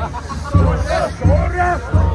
Corre!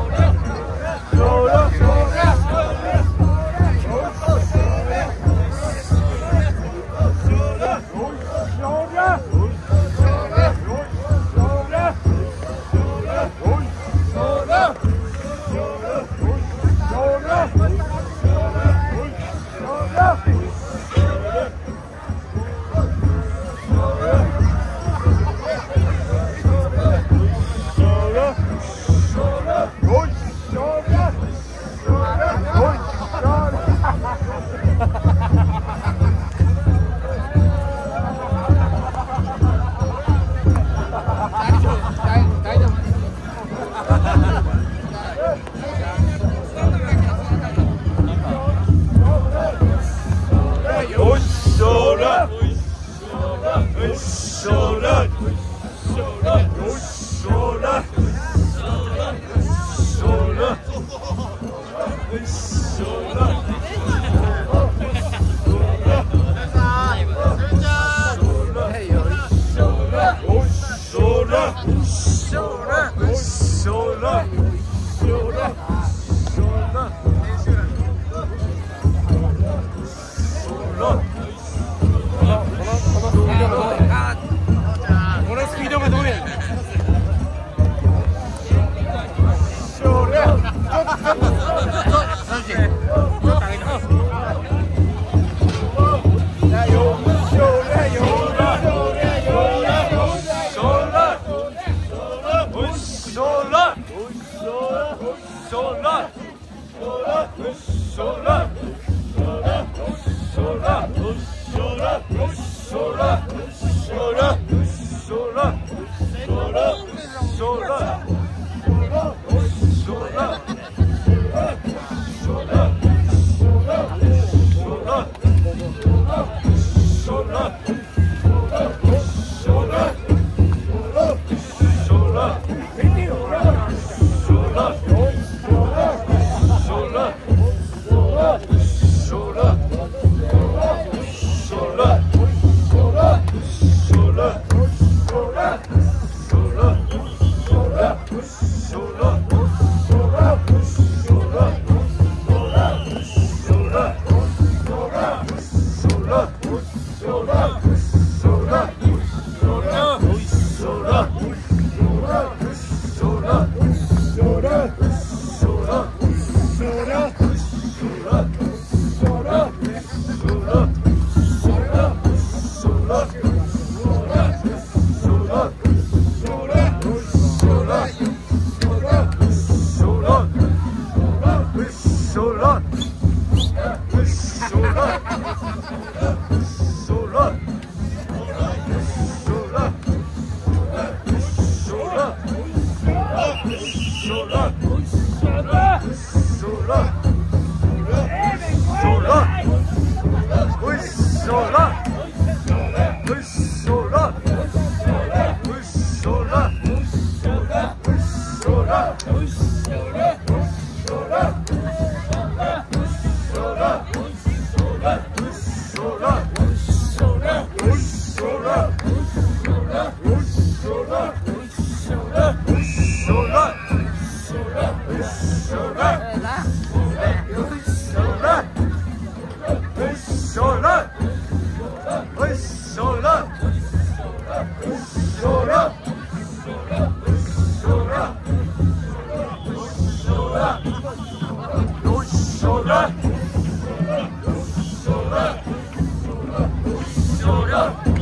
よいしょ Hey!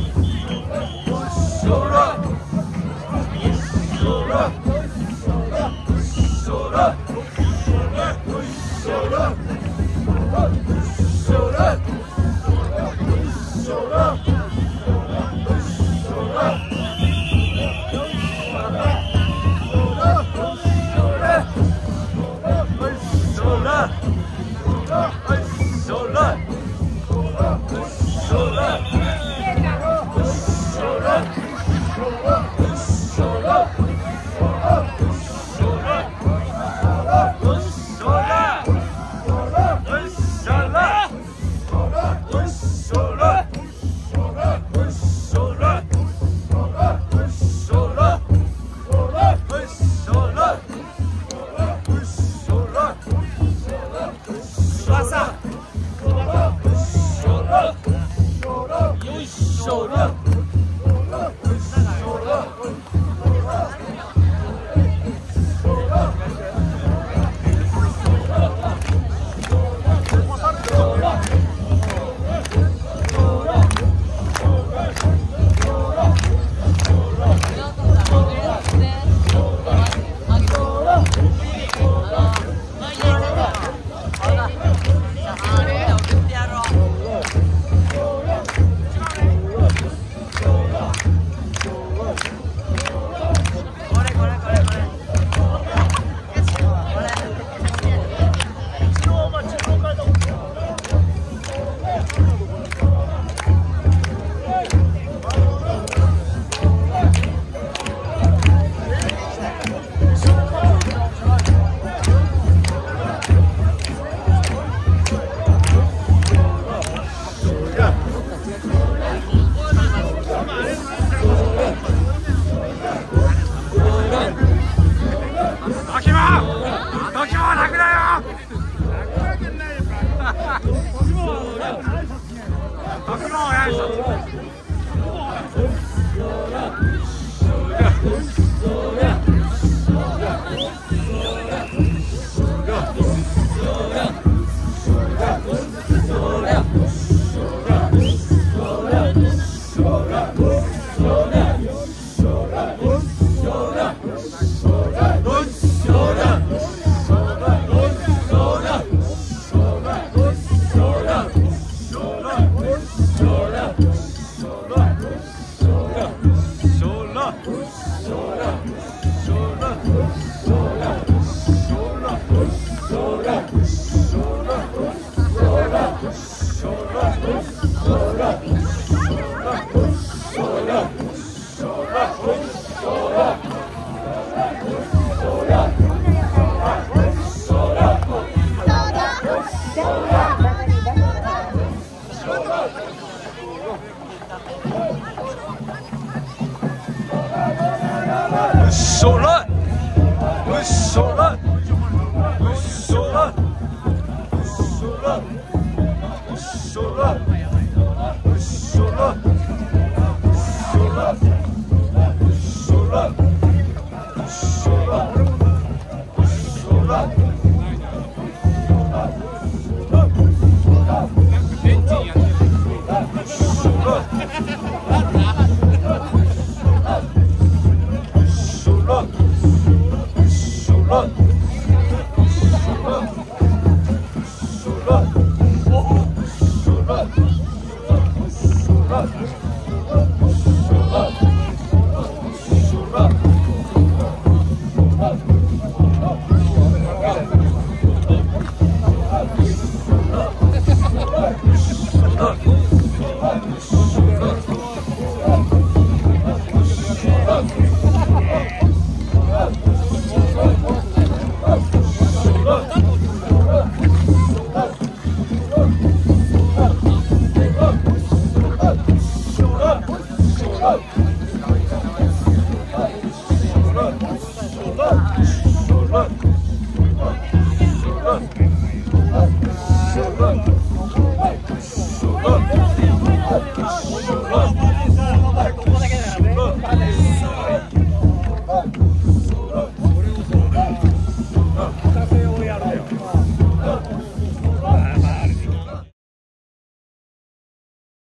so.